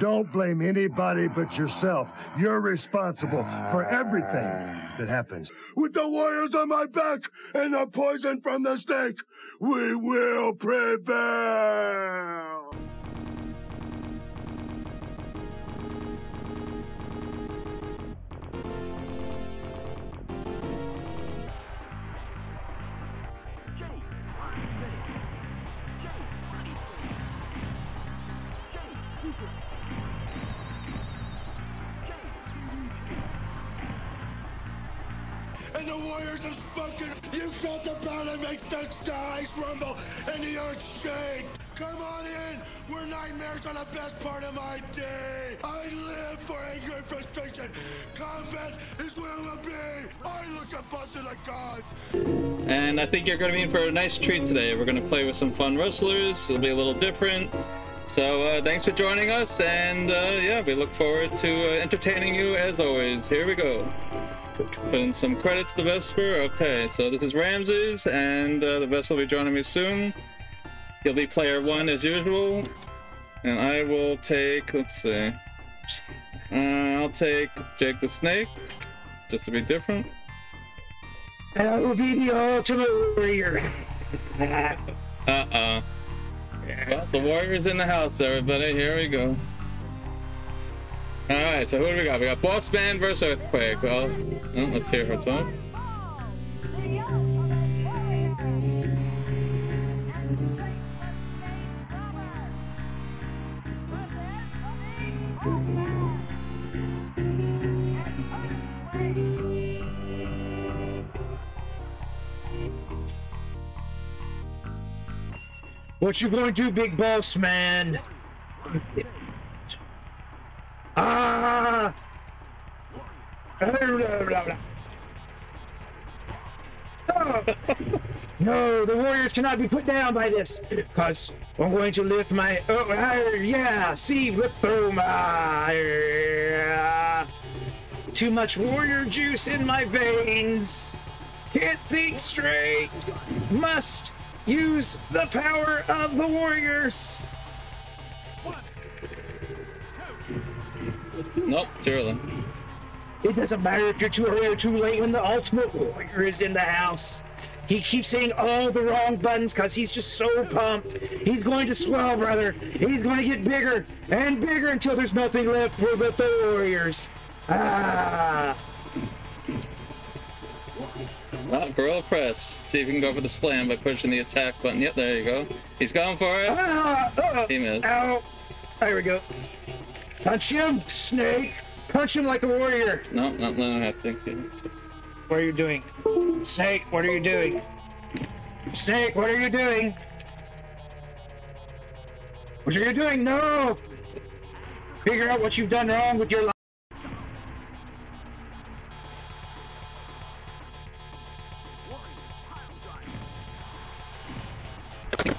Don't blame anybody but yourself. You're responsible for everything that happens. With the warriors on my back and the poison from the snake, we will prevail. Power that makes the skies rumble and the earth shake. Come on in. We're nightmares on the best part of my day. I live for anger and frustration. Combat is where it will be. I look above to the gods. And I think you're going to be in for a nice treat today. We're going to play with some fun wrestlers. It'll be a little different. So uh, thanks for joining us, and uh, yeah, we look forward to uh, entertaining you as always. Here we go. Put in some credits to Vespor. Okay, so this is Ramsis, and uh, the Vespor will be joining me soon. He'll be player one as usual, and I will take. Let's see. Uh, I'll take Jake the Snake, just to be different. And I will be the ultimate warrior. Uh-uh. Well, the Warriors in the house, everybody. Here we go. Alright, so who do we got? We got Boss Man versus Earthquake. Well, oh, let's hear her talk. What you going to do, big boss man? No, the warriors cannot be put down by this, cause I'm going to lift my. Oh, ah, yeah, see, lift through my. Too much warrior juice in my veins. Can't think straight. Must use the power of the warriors. Nope, too early. It doesn't matter if you're too early or too late when the ultimate warrior is in the house. He keeps hitting all the wrong buttons because he's just so pumped. He's going to swell, brother. He's going to get bigger and bigger until there's nothing left for but the warriors. Ah! Well, Gorilla Press. See if you can go for the slam by pushing the attack button. Yep, there you go. He's going for it. Ah! ah, He missed. Ow! There we go. Punch him, snake! Punch him like a warrior! No, not letting I think. What are you doing? Snake, what are you doing? Snake, what are you doing? What are you doing? No! Figure out what you've done wrong with your life.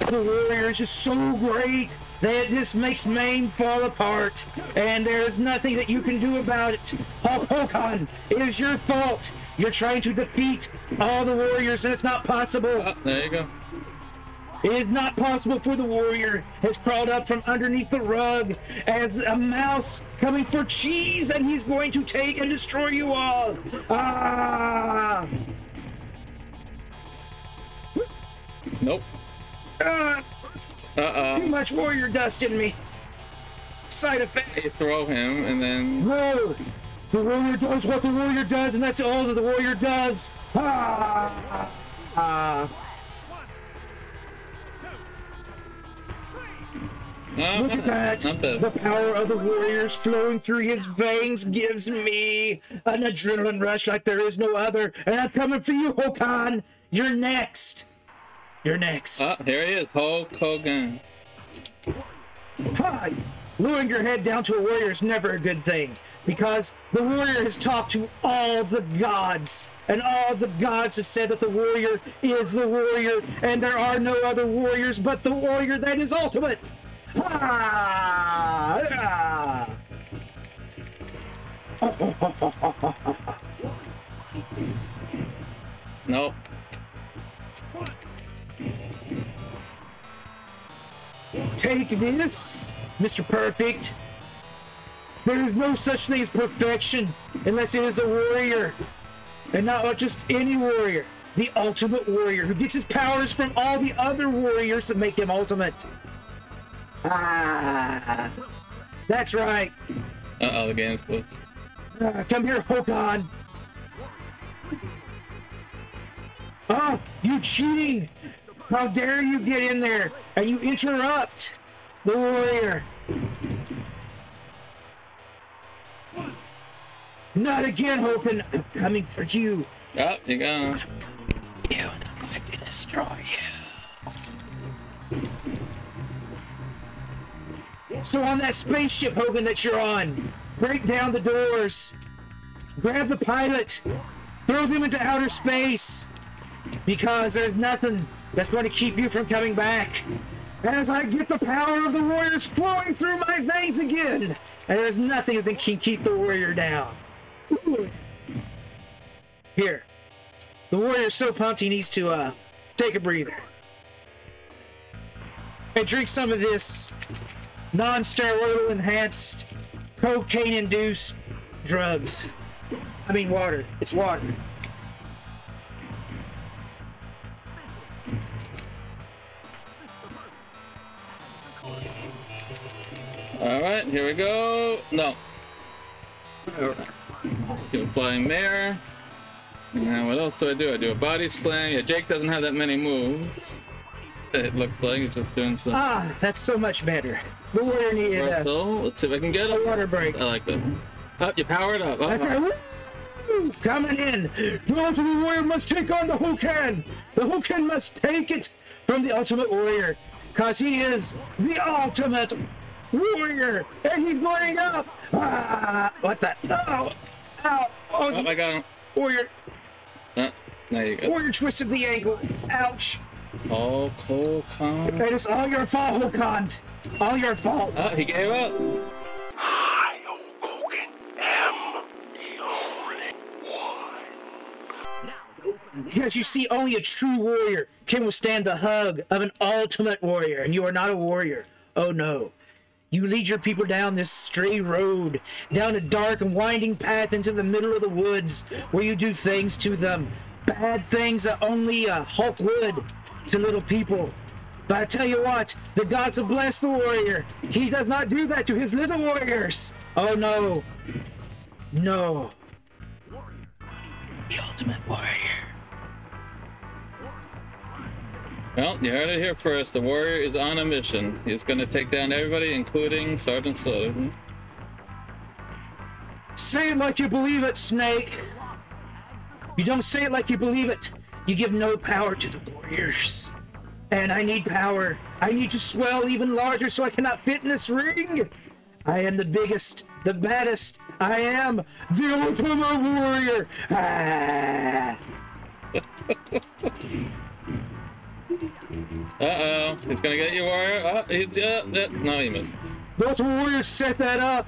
The Warrior is just so great that it just makes Maine fall apart, and there is nothing that you can do about it. Hulk Hogan, it is your fault. You're trying to defeat all the Warriors, and it's not possible. Oh, there you go. It is not possible for the warrior has crawled up from underneath the rug as a mouse coming for cheese and he's going to take and destroy you all. Ah! Nope. ah too Uh-oh. Too much warrior dust in me. Side You effects. throw him, and then... No! The warrior does what the warrior does, and that's all that the warrior does. Ah! Ah! No, Look at that! The power of the warriors flowing through his veins gives me an adrenaline rush like there is no other. And I'm coming for you, Hokan! You're next! You're next. Ah, here he is, Hulk Hogan. Hi! Lowering your head down to a warrior is never a good thing. Because the warrior has talked to all the gods. And all the gods have said that the warrior is the warrior. And there are no other warriors but the warrior that is ultimate. Ah! Ah! Nope. Take this, Mr. Perfect. There is no such thing as perfection unless it is a warrior. And not just any warrior. The ultimate warrior who gets his powers from all the other warriors that make him ultimate. Ah, that's right. Uh oh, the game's closed. Uh, come here, Hokan. Oh, you cheating! How dare you get in there and you interrupt the warrior? Not again, Hogan! I'm coming for you. Oh, you go. You I'm going to destroy you. So on that spaceship, Hogan, that you're on, break down the doors, grab the pilot, throw them into outer space, because there's nothing that's going to keep you from coming back. As I get the power of the warriors flowing through my veins again, and there's nothing that can keep the warrior down. Here, the warrior's so pumped he needs to uh take a breather. And drink some of this non-steroidal enhanced cocaine induced drugs. I mean water. It's water. All right, here we go. No. A flying there. And what else do I do? I do a body slam. Yeah, Jake doesn't have that many moves. It looks like he's just doing some. Ah, that's so much better. The warrior needed a, Let's see if I can get a water break. I like that. Up, you powered up. That's Uh-oh. Coming in. The ultimate warrior must take on the Hokan. The Hokan must take it from the ultimate warrior. Cause he is the ultimate warrior. And he's going up. Ah, what the? Oh, ow. Oh, Oh, I got him. warrior, Uh, there you go. warrior twisted the ankle. Ouch. Oh, Cole Khan. It is all your fault, Hokan. All your fault. Oh, he gave up. I, Hulk Hogan, am the only one. Because you see, only a true warrior can withstand the hug of an ultimate warrior, and you are not a warrior. Oh no. You lead your people down this stray road, down a dark and winding path into the middle of the woods, where you do things to them. Bad things that only a Hulk would to little people. But I tell you what, the gods have blessed the warrior. He does not do that to his little warriors. Oh no. No. The ultimate warrior. Well, you heard it here first. The warrior is on a mission. He's gonna take down everybody, including Sergeant Slaughter. Say it like you believe it, Snake. You don't say it like you believe it. You give no power to the warriors. And I need power. I need to swell even larger so I cannot fit in this ring. I am the biggest, the baddest. I am the ultimate warrior. Ah. Uh-oh. He's gonna get you, warrior. Oh, he's, uh, uh, no, he missed. The ultimate warrior set that up.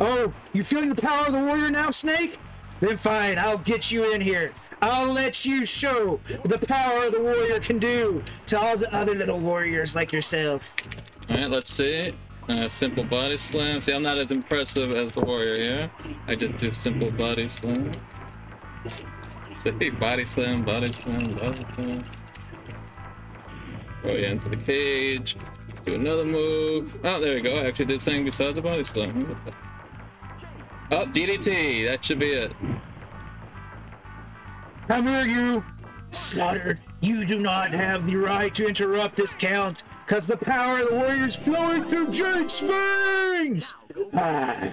Oh, you feeling the power of the warrior now, Snake? Then fine, I'll get you in here. I'll let you show the power the warrior can do to all the other little warriors like yourself. Alright, let's see. Uh, simple body slam. See, I'm not as impressive as the warrior here. I just do simple body slam. See, body slam, body slam, body slam. You into the cage. Let's do another move. Oh, there we go. I actually did something besides the body slam. Oh, DDT. That should be it. Come here, you! Slaughter, you do not have the right to interrupt this count, because the power of the warriors flowing through Jake's veins! Ah,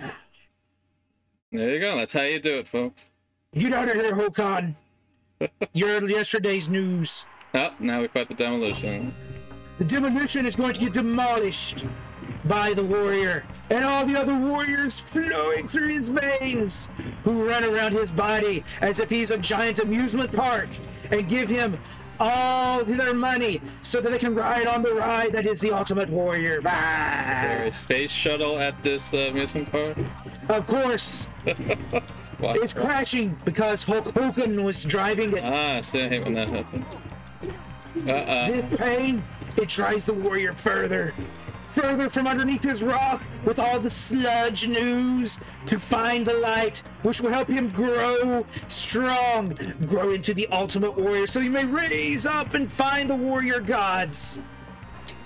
There you go. That's how you do it, folks. get out of here, Hokan! You're yesterday's news. Oh, now we fight the demolition. The demolition is going to get demolished by the warrior and all the other warriors flowing through his veins who run around his body as if he's a giant amusement park and give him all their money so that they can ride on the ride that is the ultimate warrior. Bah! Space shuttle at this uh, amusement park. Of course, Wow. it's crashing because Hulk Hogan was driving it. Ah, see, I hate when that happens. Uh-uh. This pain, it drives the warrior further, further from underneath his rock with all the sludge and ooze to find the light, which will help him grow strong, grow into the ultimate warrior, so he may raise up and find the warrior gods.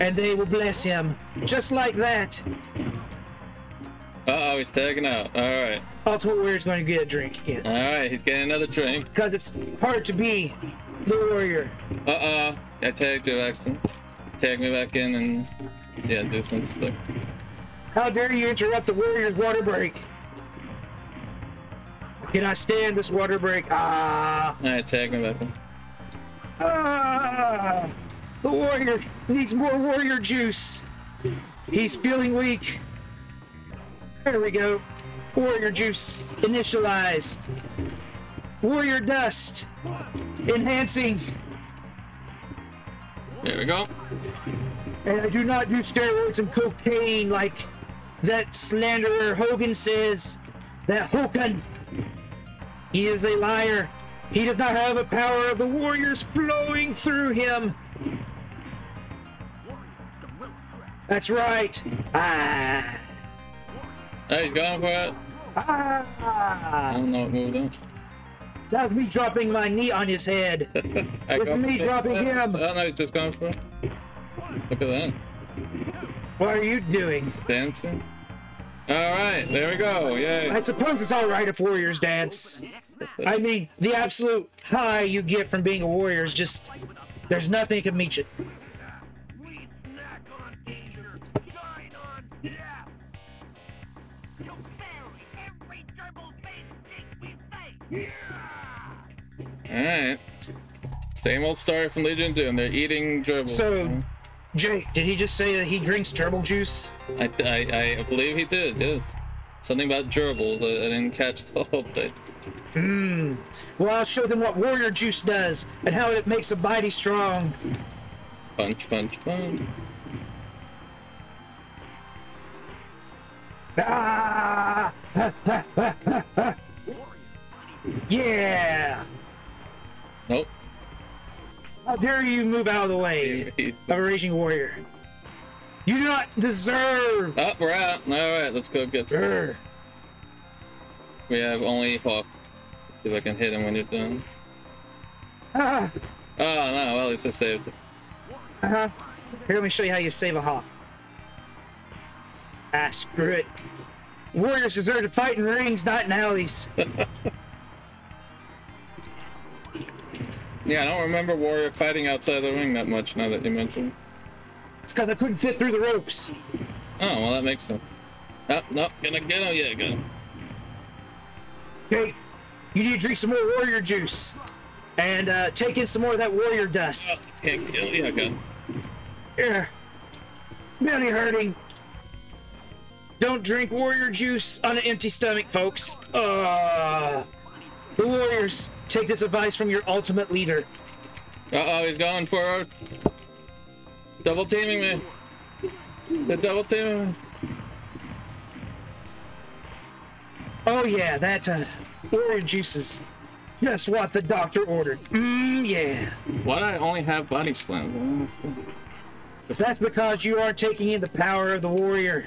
And they will bless him, just like that. Uh oh, he's tagging out. All right, Ultimate warrior's going to get a drink again. all right, he's getting another drink. Because it's hard to be the warrior. Uh oh, I tagged you, Axton. Tag me back in and yeah, do some stuff. How dare you interrupt the warrior's water break? Can I stand this water break? Ah, All right, tag me back in. ah! The warrior needs more warrior juice. He's feeling weak. There we go. Warrior juice initialized. Warrior dust enhancing. There we go. And I do not do steroids and cocaine like that slanderer Hogan says. That Hogan. He is a liar. He does not have the power of the warriors flowing through him. That's right. Ah. Hey, he's going for it. Ah. I don't know what moved on. That was me dropping my knee on his head. I With me for it. dropping him. Oh no, he's just going for it. Look at that. What are you doing? Dancing. All right, there we go. Yay. I suppose it's all right if warriors dance. I mean, the absolute high you get from being a warrior is just there's nothing that can meet it. We snack on danger, dine on death. You'll bury every gerbil face stink we face. All right. Same old story from Legion of Doom. They're eating gerbils. So, Jake, did he just say that he drinks gerbil juice? I, I, I believe he did. Yes. Something about gerbils. I, I didn't catch the whole thing. Mmm. Well, I'll show them what warrior juice does and how it makes a body strong. Punch, punch, punch. Ah! yeah! Nope. How dare you move out of the way of a raging warrior? You do not deserve. Oh, we're out. All right, let's go get some. We have only Hawk. See if I can hit him when you're done. Ah, Oh no, well at least I saved it. uh-huh. Here, let me show you how you save a hawk. Ah, screw it. Warriors deserve to fight in rings, not in alleys. Yeah, I don't remember Warrior fighting outside the ring that much now that you mention. it. It's because I couldn't fit through the ropes. Oh, well that makes sense. Oh, no, gonna get him. Yeah, him. Okay, you need to drink some more warrior juice. And uh, take in some more of that warrior dust. Oh, can't kill. Yeah, got him. Yeah. Belly hurting. Don't drink warrior juice on an empty stomach, folks. Uh, the warriors, take this advice from your ultimate leader. Uh oh, he's going for. Double teaming me. They're double teaming me. Oh yeah, that uh, warrior juice is just what the doctor ordered. Mmm, yeah. Why do I only have body slam? That's because you aren't taking in the power of the warrior.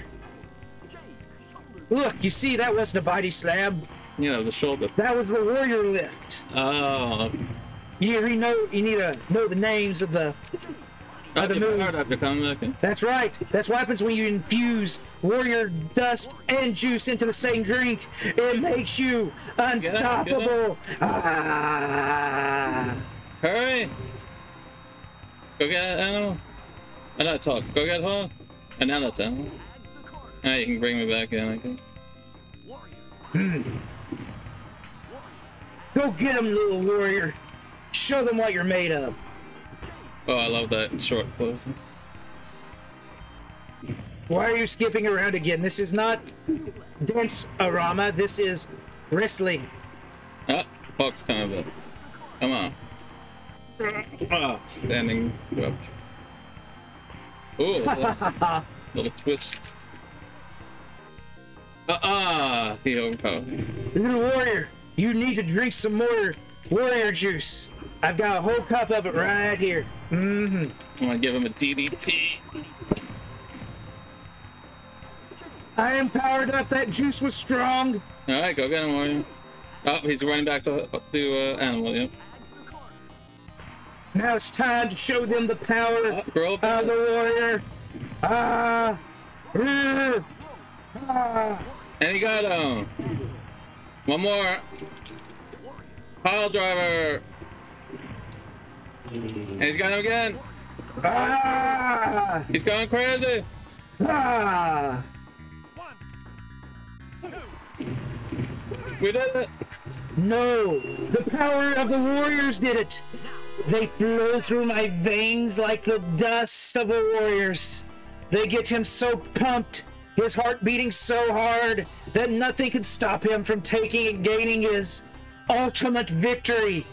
Look, you see, that wasn't a body slam. You know, the shoulder. That was the warrior lift. Oh, You, you know, you need to know the names of the oh the the move. powered coming back. That's right. That's what happens when you infuse warrior dust and juice into the same drink. It makes you unstoppable. Ah. Hurry! Go get animal. I not talk. Go get Hawk. And now that's animal. Now you can bring me back in, I guess. Go get him, little warrior. Show them what you're made of. Oh, I love that short close. Why are you skipping around again? This is not dance arama. This is wrestling. Ah, Hawk's coming back. Come on. Ah, standing up. Ooh, little, little twist. Ah, ah, he overpowered. Little warrior, you need to drink some more warrior juice. I've got a whole cup of it right here. Mm-hmm. I'm gonna give him a DDT. I am powered up. That juice was strong. All right, go get him, Warrior. Oh, he's running back to to uh, animal. Yep. Now it's time to show them the power Oh, of the warrior. Ah. uh, ah. And he got him. One more. Pile driver. And he's got him again. Ah. He's going crazy. Ah. We did it. No, the power of the warriors did it. They flow through my veins like the dust of the warriors. They get him so pumped, his heart beating so hard that nothing can stop him from taking and gaining his ultimate victory.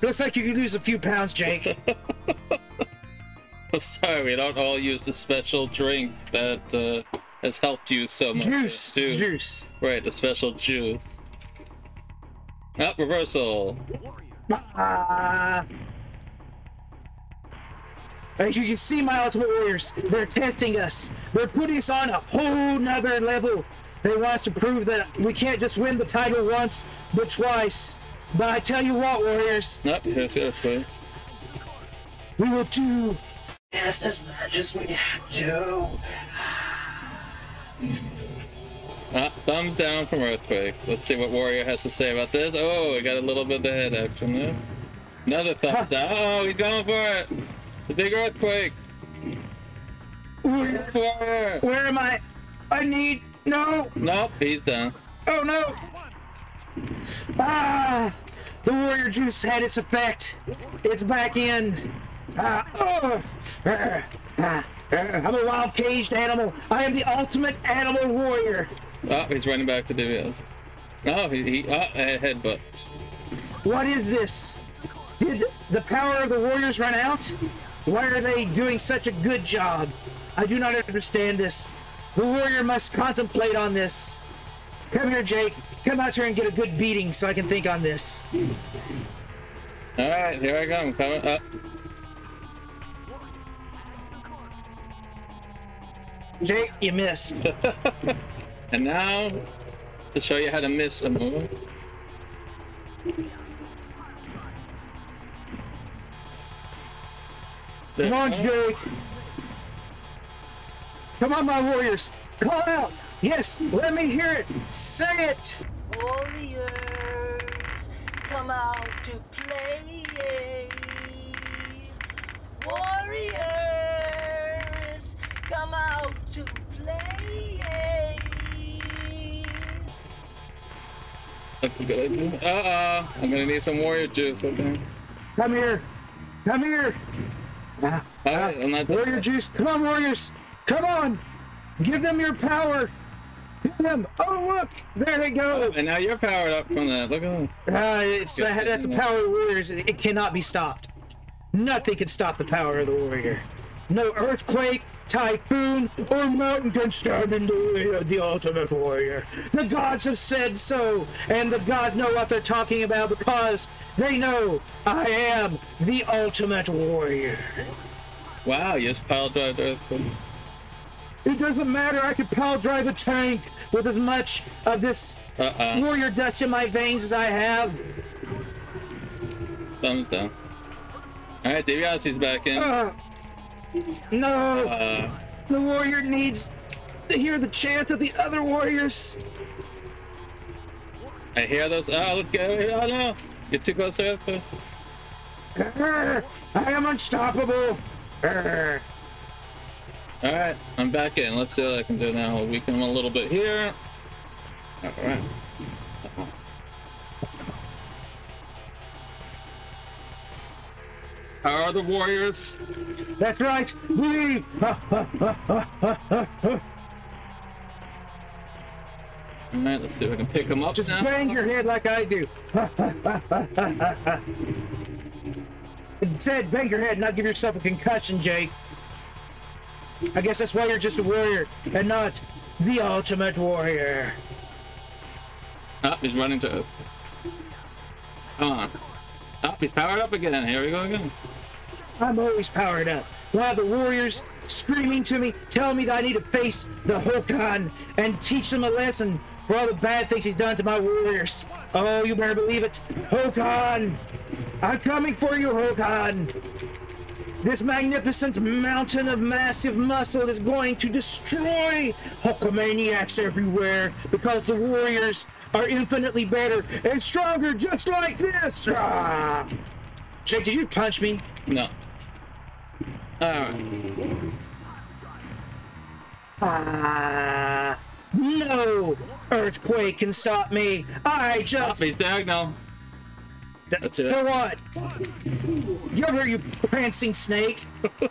Looks like you could lose a few pounds, Jake. I'm sorry, we don't all use the special drink that uh, has helped you so much. Juice, too. juice. Right, the special juice. Up, reversal. Ah. As you can see, my Ultimate Warriors, they're testing us. They're putting us on a whole nother level. They want us to prove that we can't just win the title once, but twice. But I tell you what, Warriors, Up, yes, yes, please. we will do just as much as we have to. Ah, thumbs down from Earthquake. Let's see what Warrior has to say about this. Oh, we got a little bit of the head action there. Another thumbs out. Oh, he's going for it. The big Earthquake. Where, where am I? I need. No! Nope, he's done. Oh no! Ah! The warrior juice had its effect. It's back in. Ah, oh. Ah, ah, ah. I'm a wild caged animal. I am the ultimate animal warrior. Oh, he's running back to DiBiase. Oh, he, he oh, headbutt. What is this? Did the power of the warriors run out? Why are they doing such a good job? I do not understand this. The warrior must contemplate on this. Come here, Jake. Come out here and get a good beating so I can think on this. All right, here I go. come. Coming up. Jake, you missed. And now, to show you how to miss a move. Come on, Jake. Come on, my warriors. Call out. Yes, let me hear it. Say it. Warriors, come out to play. Warriors, come out to play. That's a good idea. Uh-oh, I'm gonna need some warrior juice, I think. Come here. Come here. Ah, All right, I'm warrior juice. Come on, warriors. Come on. Give them your power. Give them. Oh, look. There they go. And now you're powered up from that. Look at that. Uh, it's uh, that's the power of the warriors. It cannot be stopped. Nothing can stop the power of the warrior. No earthquake, typhoon, or mountain can stand in the way of the ultimate warrior. The gods have said so, and the gods know what they're talking about because they know I am the ultimate warrior. Wow, you just pile drive. It doesn't matter. I can power drive a tank with as much of this Uh-uh. warrior dust in my veins as I have. Thumbs down. All right, DiBiase's back in. Uh, No. Uh, The warrior needs to hear the chant of the other warriors. I hear those. Oh, go. Oh no, you're too close Earthquake. I am unstoppable. All right, I'm back in. Let's see what I can do now. Weaken him a little bit here. All are the warriors? That's right. We. All right, let's see if I can pick him up Just now. bang your head like I do. it said bang your head, not give yourself a concussion, Jake. I guess that's why you're just a warrior and not the ultimate warrior. Oh, he's running to. Come on. Oh, he's powered up again. Here we go again. I'm always powered up. While the warriors screaming to me, telling me that I need to face the Hokan and teach them a lesson for all the bad things he's done to my warriors. Oh, you better believe it. Hokan! I'm coming for you, Hokan! This magnificent mountain of massive muscle is going to destroy Hulkamaniacs everywhere because the warriors are infinitely better and stronger just like this! Ah! Jake, did you punch me? No. Alright. Ah! No! Earthquake can stop me! I just... He's diagonal. That's it. for what? You ever, you prancing snake?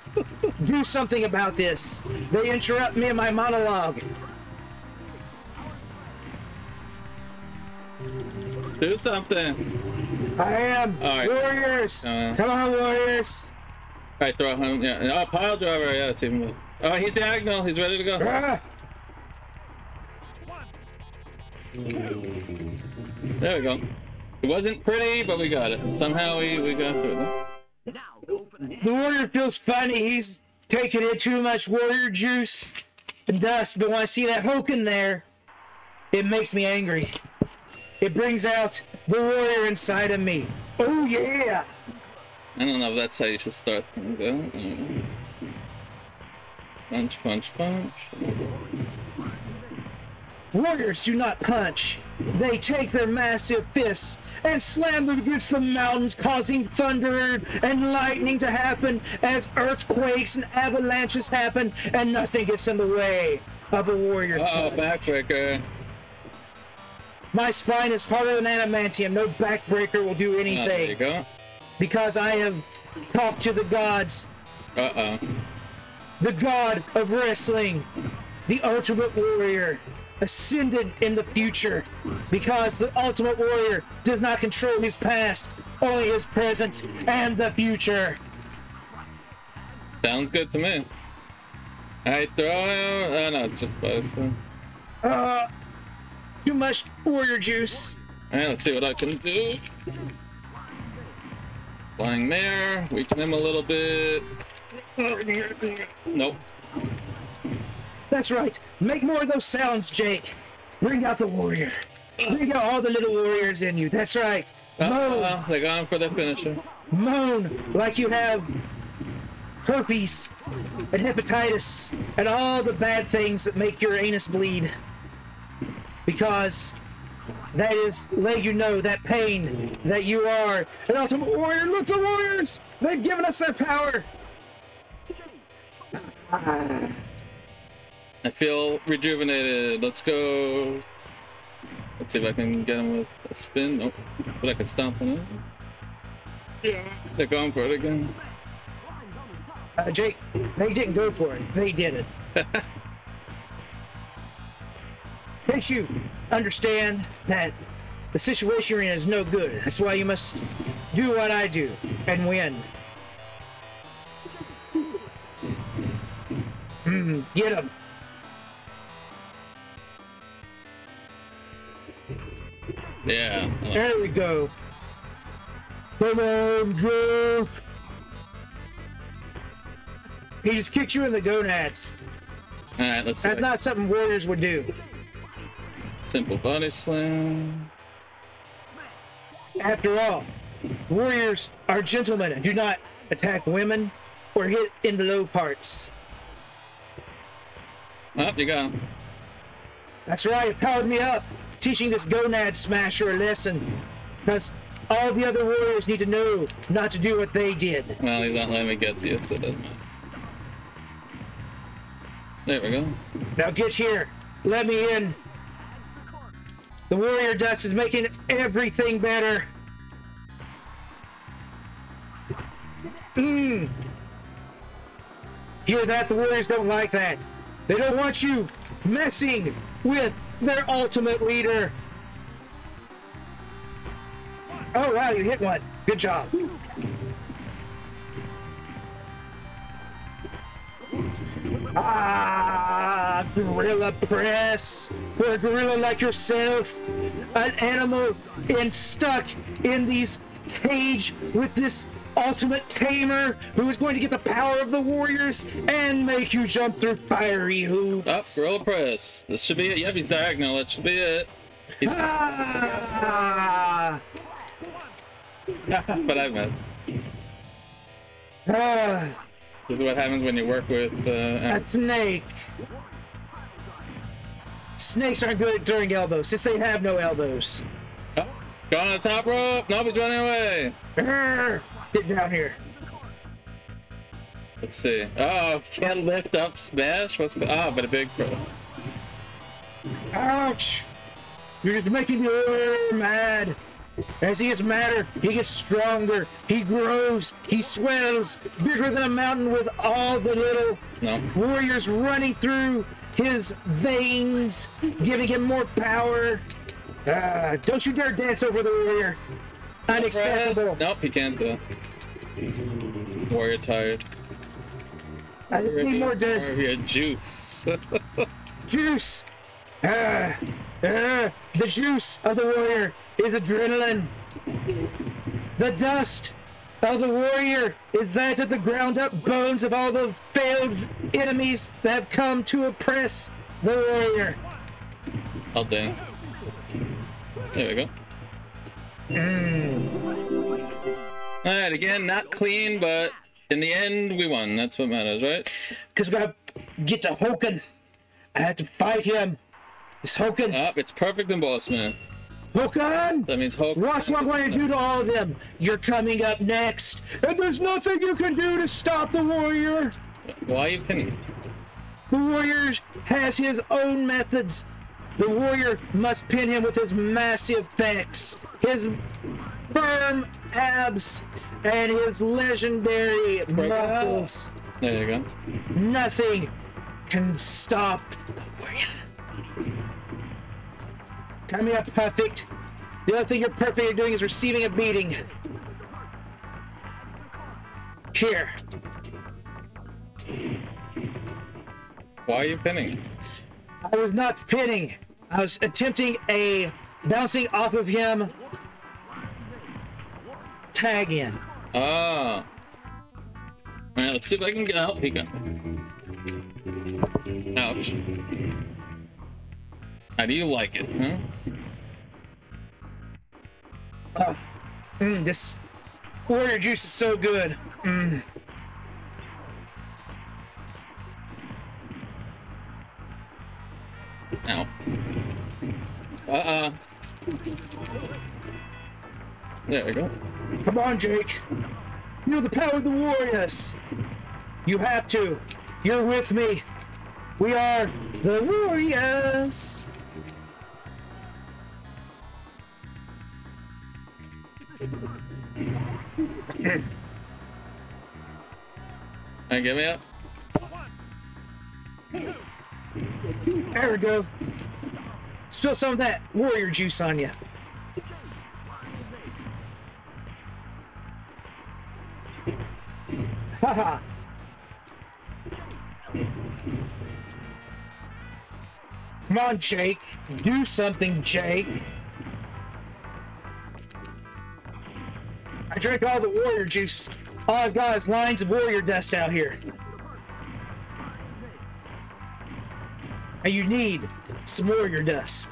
Do something about this. They interrupt me in my monologue. Do something. I am All right. warriors. Uh. Come on, warriors. Alright, throw him. Yeah. Oh, pile driver. Yeah, it's even good. Oh, he's diagonal. He's ready to go. Ah, There we go. It wasn't pretty, but we got it. Somehow we, we got through it. the warrior feels funny. He's taking in too much warrior juice and dust. But when I see that Hoken there, it makes me angry. It brings out the warrior inside of me. Oh yeah! I don't know if that's how you should start things. Mm. Punch, punch, punch. Warriors do not punch. They take their massive fists and slam them against the mountains, causing thunder and lightning to happen as earthquakes and avalanches happen, and nothing gets in the way of a warrior. Oh, backbreaker. My spine is harder than adamantium. No backbreaker will do Oh, there you anything go. Because I have talked to the gods. Uh oh. the god of wrestling, the ultimate warrior, ascended in the future because the ultimate warrior does not control his past, only his present and the future. Sounds good to me. I throw him. Oh no, it's just both. So. Uh, too much warrior juice. Alright, let's see what I can do. Flying mare, weaken him a little bit. Nope. That's right. Make more of those sounds, Jake. Bring out the warrior. Bring out all the little warriors in you. That's right. Oh, Moan, uh, well, they're going for the finisher. moan like you have herpes and hepatitis and all the bad things that make your anus bleed. Because that is let you know that pain that you are an ultimate warrior. Look, the warriors! They've given us their power. I feel rejuvenated. Let's go. Let's see if I can get him with a spin. Nope. But I can stomp on it. Yeah. They're going for it again. Uh, Jake, they didn't go for it. They did it. Makes you understand that the situation you're in is no good. That's why you must do what I do and win. Mm, get him. Yeah. There we go. Come on, Jake. He just kicked you in the gonads. Alright, let's see. That's not something warriors would do. Simple body slam. After all, warriors are gentlemen and do not attack women or hit in the low parts. Oh, you go. That's right, it powered me up, teaching this gonad smasher a lesson. Because all the other warriors need to know not to do what they did. Well, he's not letting me get to you, so it doesn't matter. There we go. Now get here, let me in. The warrior dust is making everything better. Mmm. Hear that? The warriors don't like that. They don't want you messing with their ultimate leader. Oh wow, you hit one. Good job. Ah, gorilla press. For a gorilla like yourself, an animal and stuck in these cage with this ultimate tamer who is going to get the power of the warriors and make you jump through fiery hoops. Up, gorilla press. This should be it. Yep, he's diagonal. That should be it. He's... Ah! but I missed. Ah, This is what happens when you work with. Uh, a snake. Snakes aren't good throwing elbows since they have no elbows. oh, it's going on the top rope. He's running away. Arr! Get down here. Let's see. Oh, can't lift up smash. What's ah? But a big pro. Ouch! You're just making me mad. As he gets madder, he gets stronger. He grows. He swells bigger than a mountain with all the little No. warriors running through his veins, giving him more power. Ah, don't you dare dance over the warrior. Unacceptable. Nope, he can't do. it. Warrior tired. I need more dance. Warrior juice. Juice. Ah, ah, the juice of the warrior is adrenaline. The dust of the warrior is that of the ground up bones of all the failed enemies that have come to oppress the warrior. I'll dance. There we go. Alright, again, not clean, but in the end, we won. That's what matters, right? Because we gotta get to Hoken. I had to fight him. It's Hoken. Up, it's perfect embossment. Hoken! That means Hulk. Watch what I'm going to do to all of them. You're coming up next. And there's nothing you can do to stop the warrior. Why are you pinning? The warrior has his own methods. The warrior must pin him with his massive pecs, his firm abs, and his legendary muscles. There you go. Nothing can stop the warrior. Coming up perfect. The only thing you're perfect at doing is receiving a beating. Here. Why are you pinning? I was not pinning. I was attempting a bouncing off of him tag in. Ah. Alright, let's see if I can get out. He got. Ouch. How do you like it, huh? Mm, this warrior juice is so good. Mm. Ow. Uh-uh. There we go. Come on, Jake. You're the power of the warriors. You have to. You're with me. We are the warriors. Alright, get me up. There we go. Spill some of that warrior juice on you. Haha. Come on, Jake. Do something, Jake. I drank all the warrior juice. All I've got is lines of warrior dust out here. And you need some warrior dust.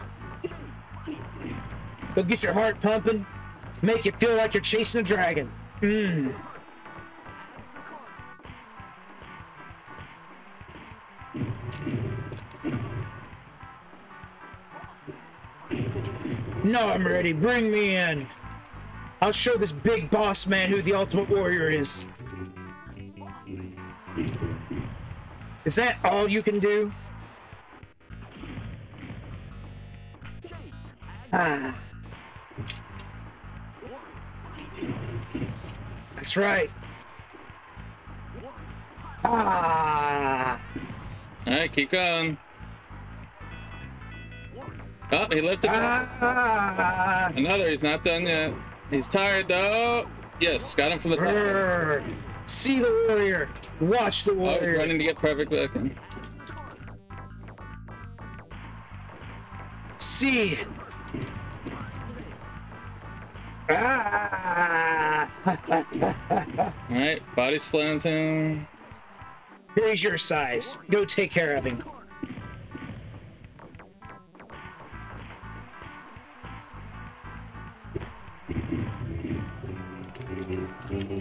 Go get your heart pumping. Make it feel like you're chasing a dragon. Mmm. No, I'm ready. Bring me in. I'll show this big boss man who the ultimate warrior is. Is that all you can do? Ah. That's right. Ah. Alright, keep going. Oh, he lifted it. Ah. Another, he's not done yet. He's tired though. Yes, got him from the top. See the warrior. Watch the warrior. Oh, warrior. running to get perfect back in. See. Ah! Alright, body slanting. Here's your size. Go take care of him.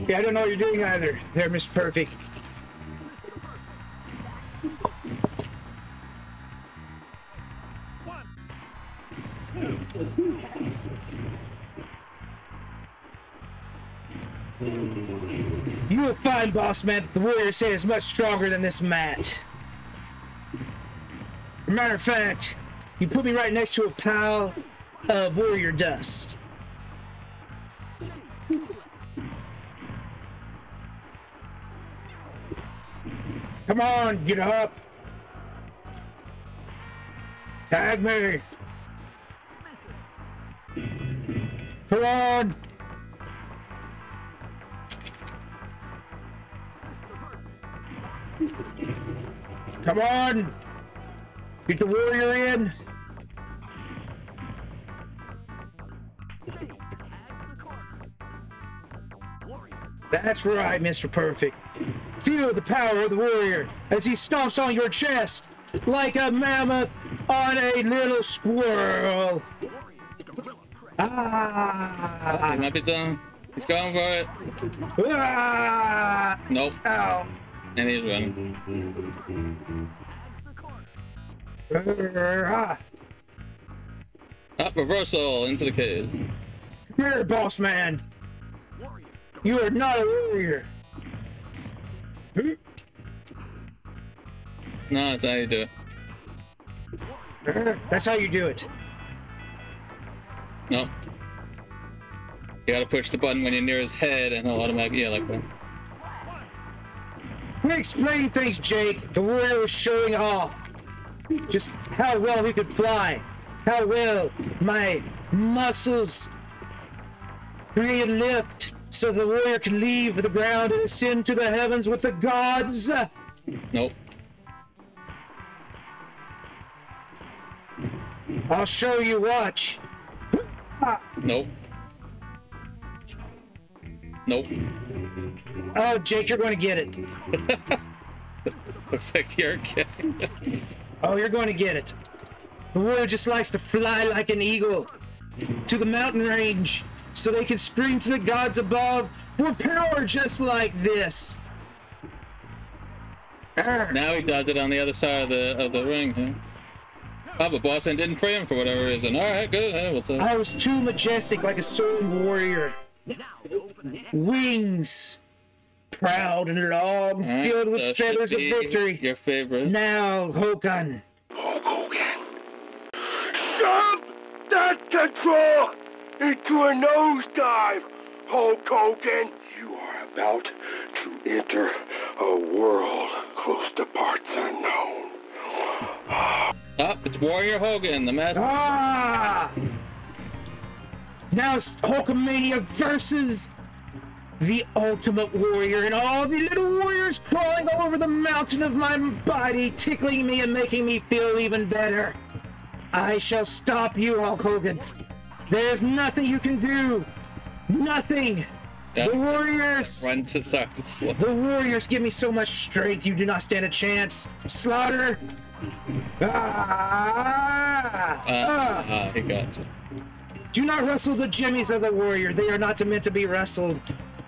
Yeah, I don't know what you're doing either. There, Mr. Perfect. You will find, boss man, the warrior say is much stronger than this mat. Matter of fact, you put me right next to a pile of warrior dust. Come on, get up. Tag me. Come on. Come on! Get the warrior in! That's right, Mr. Perfect. Feel the power of the warrior as he stomps on your chest like a mammoth on a little squirrel. Ah! He might be done. He's going for it. Ah! Nope. Ow! And he's running. Ah! Up reversal into the cage. Here, boss man. You are not a warrior. No, that's how you do it. That's how you do it. Nope. You gotta push the button when you're near his head and he'll automatically, yeah, like that. Explain things, Jake. The warrior was showing off just how well he could fly, how well my muscles create lift so the warrior can leave the ground and ascend to the heavens with the gods. Nope. I'll show you. Watch. Nope. Nope. Oh, Jake, you're going to get it. Looks like you're kidding. Oh, you're going to get it. The warrior just likes to fly like an eagle to the mountain range so they can scream to the gods above for power just like this. Arr. now he does it on the other side of the of the ring. Huh? Oh, but Boston didn't free him for whatever reason. All right, good. Hey, we'll take. I was too majestic like a soaring warrior. Wings, proud and long, All right, filled with feathers of victory. Your favorite. Now, Hokan, Hulk Hogan. Stop that control into a nosedive, Hulk Hogan. You are about to enter a world close to parts unknown. Oh, it's Warrior Hogan, the match. Ah! Now it's Hulkamania versus the Ultimate Warrior, and all the little warriors crawling all over the mountain of my body, tickling me and making me feel even better. I shall stop you, Hulk Hogan. There's nothing you can do. Nothing. Yeah. The Warriors. Run to Circus. The Warriors give me so much strength, you do not stand a chance. Slaughter. Ah! Uh, Ah! uh, he got you. Do not wrestle the jimmies of the warrior. They are not meant to be wrestled.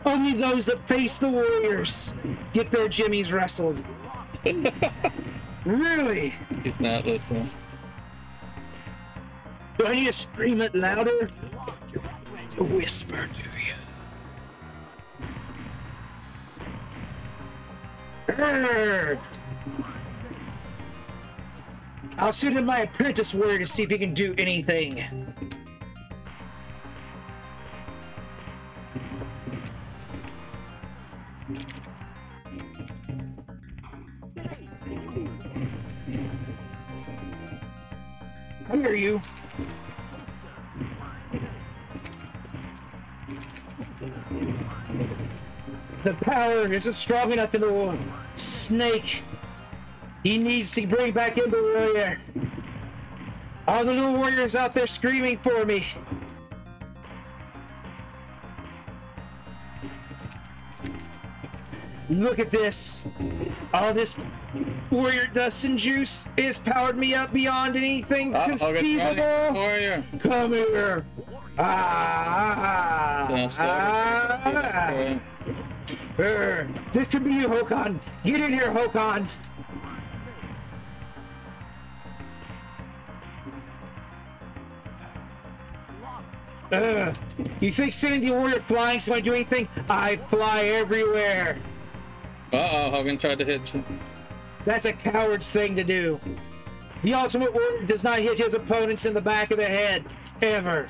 Only those that face the warriors get their jimmies wrestled. really? He's not listening. Do I need to scream it louder? To whisper to you. I'll send in my apprentice warrior to see if he can do anything. I hear you. The power isn't strong enough in the war. Snake. He needs to bring back in the warrior. All the little warriors out there screaming for me. Look at this. All this warrior dust and juice has powered me up beyond anything uh, conceivable. Warrior. Come here. Ah. ah, ah, ah Err, This could be you, Hokan. Get in here, Hokan. Uh, you think sending the warrior flying is going to do anything? I fly everywhere. Uh-oh, Hogan tried to hit you. That's a coward's thing to do. The ultimate warrior does not hit his opponents in the back of the head, ever.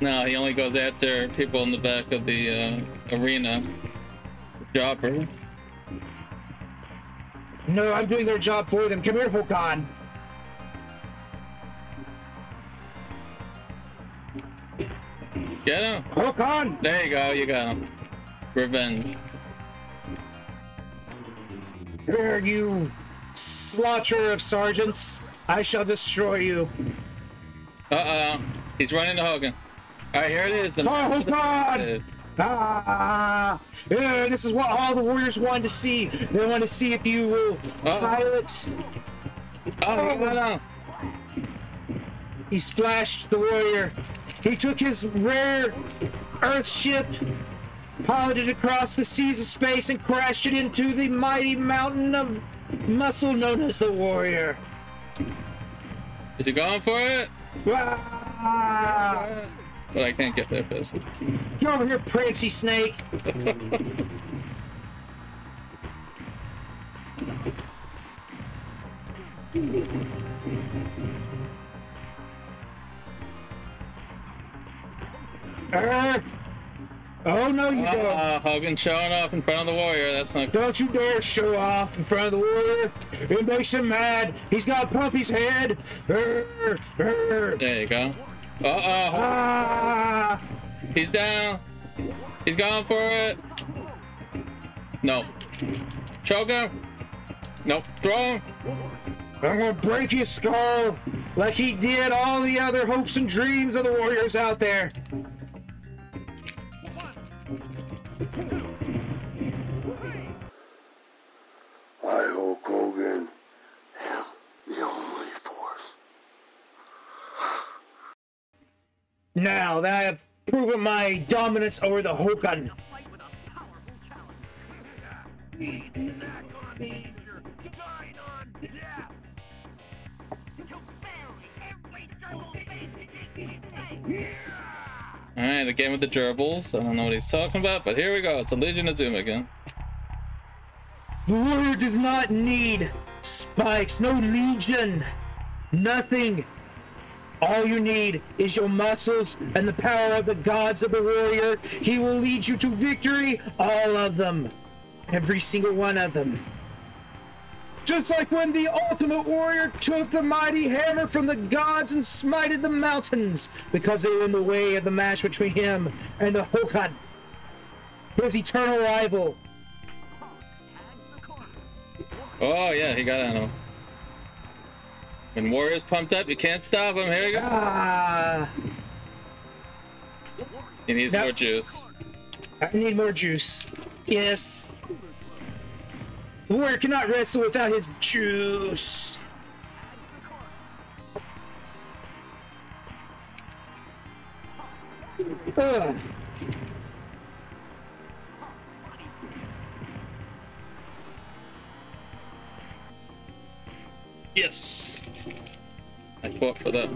No, he only goes after people in the back of the uh, arena. Jobber. No, I'm doing their job for them. Come here, Hokan. Get him. Hokan! There you go, you got him. Revenge. Here, you slaughterer of sergeants. I shall destroy you. Uh-oh. He's running to Hogan. Alright, here it is. The Oh, God! Ah, yeah, this is what all the warriors wanted to see. They want to see if you will Oh. pilot. Oh, him. He splashed the warrior. He took his rare Earth ship, piloted across the seas of space, and crashed it into the mighty mountain of muscle known as the warrior. Is he going for it? Ah, But I can't get there first. get over here, prancy snake. Uh, oh no, you don't. Uh, Hogan showing off in front of the warrior. That's not good. Don't you dare show off in front of the warrior. It makes him mad. He's got pump his head. There you go. Uh-oh. Ah, He's down. He's going for it. No. Choke him. Nope. Throw him. I'm gonna break his skull like he did all the other hopes and dreams of the warriors out there. I, Hulk Hogan, am the only force. Now that I have proven my dominance over the Hokan, Alright, again with the gerbils. I don't know what he's talking about, but here we go. It's a Legion of Doom again. the warrior does not need spikes, no legion, nothing. All you need is your muscles and the power of the gods of the warrior. He will lead you to victory, all of them. Every single one of them. Just like when the ultimate warrior took the mighty hammer from the gods and smited the mountains because they were in the way of the match between him and the Hokan, his eternal rival. Oh, yeah, he got on him. When Warrior's pumped up, you can't stop him. Here we go. Ah, He needs more juice. I need more juice. Yes. Warrior cannot wrestle without his juice. Ugh. Yes. I fought for that.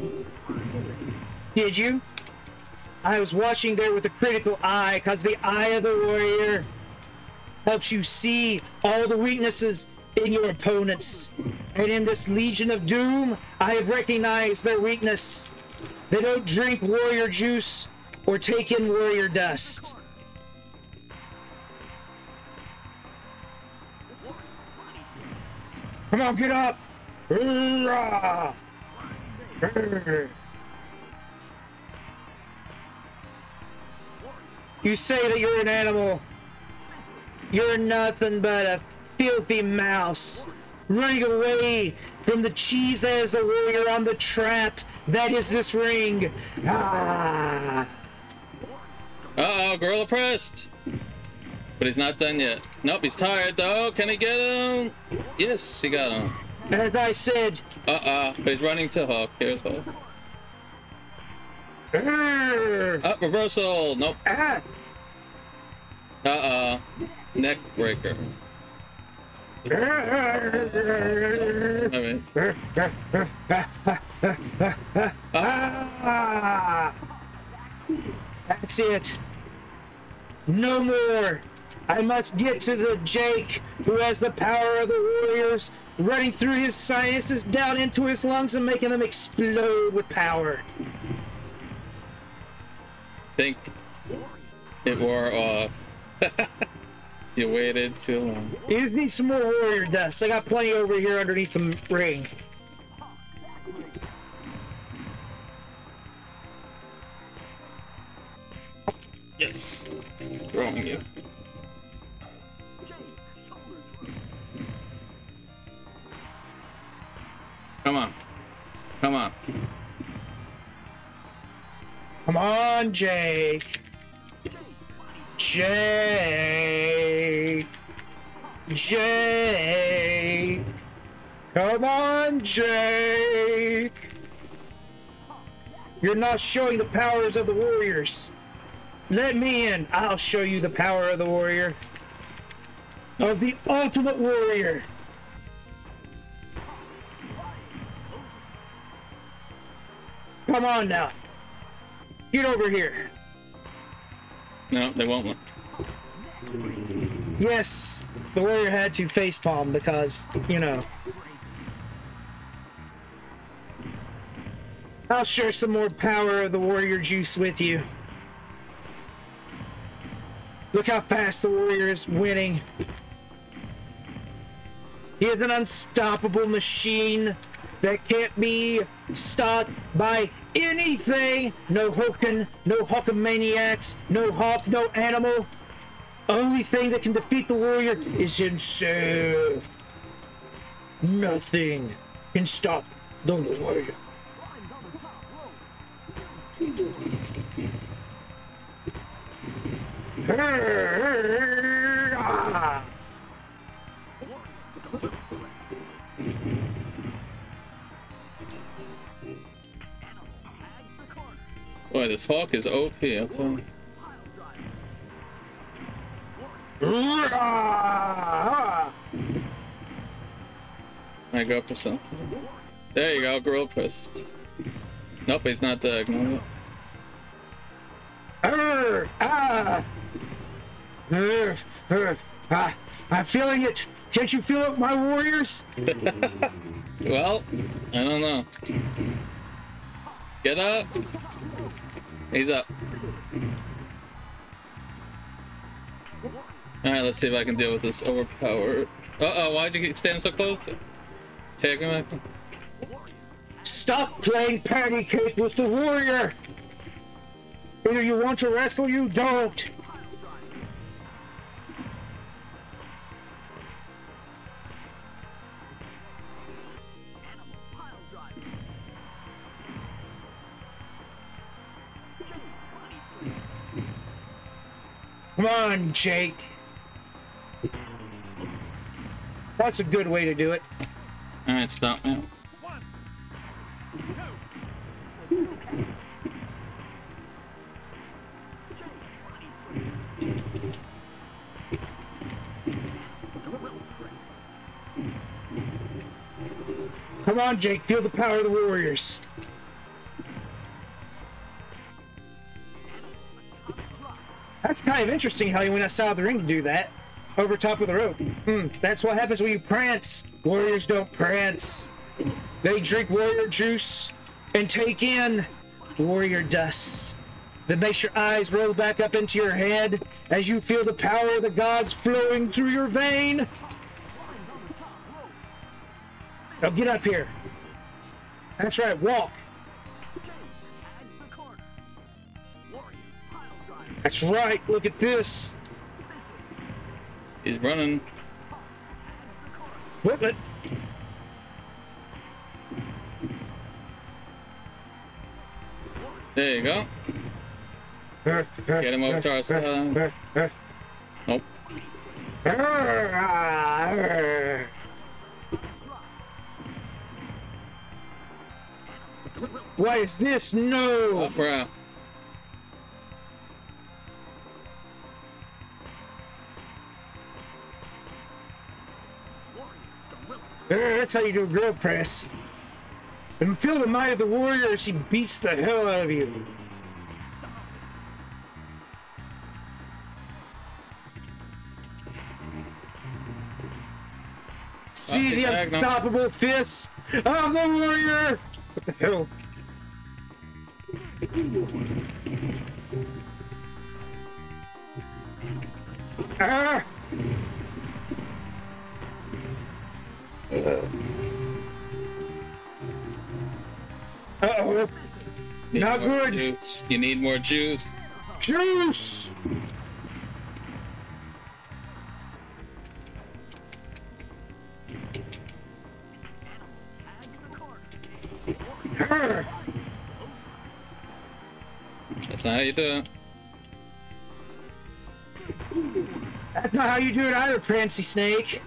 Did you? I was watching there with a critical eye, cause the eye of the warrior helps you see all the weaknesses in your opponents. And in this Legion of Doom, I have recognized their weakness. They don't drink warrior juice or take in warrior dust. Come on, get up! You say that you're an animal. You're nothing but a filthy mouse running away from the cheese that is the warrior on the trap that is this ring. Ah. Uh-oh, Gorilla pressed. But he's not done yet. Nope, he's tired though. Can he get him? Yes, he got him. As I said, Uh-uh, but he's running to Hawk. Here's Hawk. "Urgh, Up, reversal. Nope. ah, Uh-uh. Neck breaker. I mean, ah." That's it. No more. I must get to the Jake who has the power of the warriors running through his sinuses down into his lungs and making them explode with power. think it wore off. you waited too long. You just need some more warrior dust. I got plenty over here underneath the ring. Yes. Throwing you. Come on. Come on, Jake. Jake. Jake. Come on, Jake. You're not showing the powers of the warriors. Let me in. I'll show you the power of the warrior. Of the ultimate warrior. Come on now. Get over here. No, they won't. Yes, the warrior had to facepalm because, you know. I'll share some more power of the warrior juice with you. Look how fast the warrior is winning. He is an unstoppable machine that can't be stopped by anything. No Hoken, no Hawkomaniacs, no Hawk, no animal. Only thing that can defeat the warrior is himself. Nothing can stop the warrior. Boy, this hawk is OP, I'll tell you. I go for something. There you go, grill fist. Nope, he's not dead. Arr, ah. Arr, arr, ah. I'm feeling it. Can't you feel it, my warriors? Well, I don't know. Get up. He's up. Alright, let's see if I can deal with this overpowered. Uh oh, why'd you standing so close? Take him back. Stop playing patty cake with the warrior. Either you want to wrestle, you don't. Come on, Jake. That's a good way to do it. Alright, stop now. Come on, Jake. Feel the power of the warriors. That's kind of interesting how you went outside of the ring to do that. Over top of the rope. Hmm, that's what happens when you prance. Warriors don't prance. They drink warrior juice and take in warrior dust. That makes your eyes roll back up into your head as you feel the power of the gods flowing through your vein. Now get up here. That's right, walk. That's right, look at this. He's running. Whip it. There you go. Get him over to our side. Nope. What is this? No! Oh, That's how you do a gorilla press. And feel the might of the warrior as she beats the hell out of you. See the unstoppable fists of the warrior! What the hell? Ah! Not good. Juice. You need more juice. Juice! That's not how you do it. That's not how you do it either, Fancy Snake.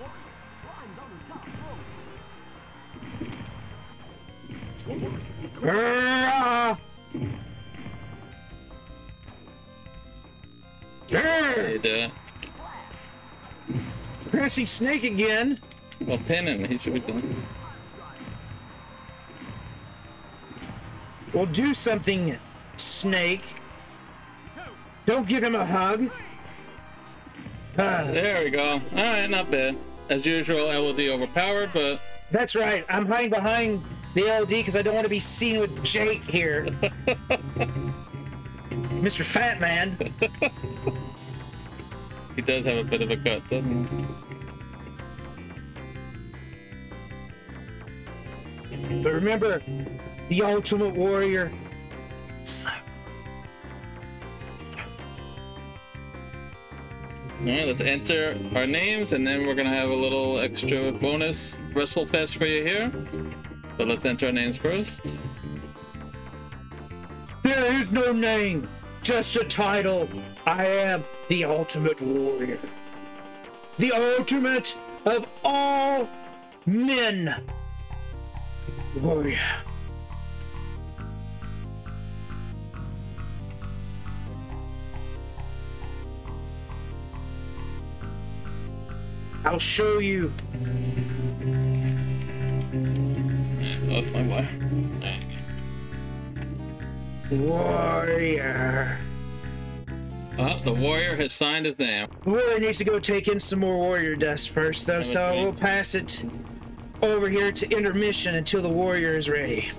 Fancy Snake again. Well, pin him. He should be done. Well, do something, Snake. Don't give him a hug. Ah, There we go. All right, not bad. As usual, LOD overpowered, but that's right. I'm hiding behind the LD because I don't want to be seen with Jake here. Mr. Fat Man. he does have a bit of a gut, doesn't he? But remember, the Ultimate Warrior. All right, let's enter our names, and then we're gonna have a little extra bonus Wrestlefest for you here. But let's enter our names first. There is no name, just a title. I am the Ultimate Warrior. The ultimate of all men. Warrior. I'll show you. Oh, my wire. Warrior. Uh, the warrior has signed his name. Warrior needs to go take in some more warrior dust first, though, so we'll pass it over here to intermission until the warrior is ready.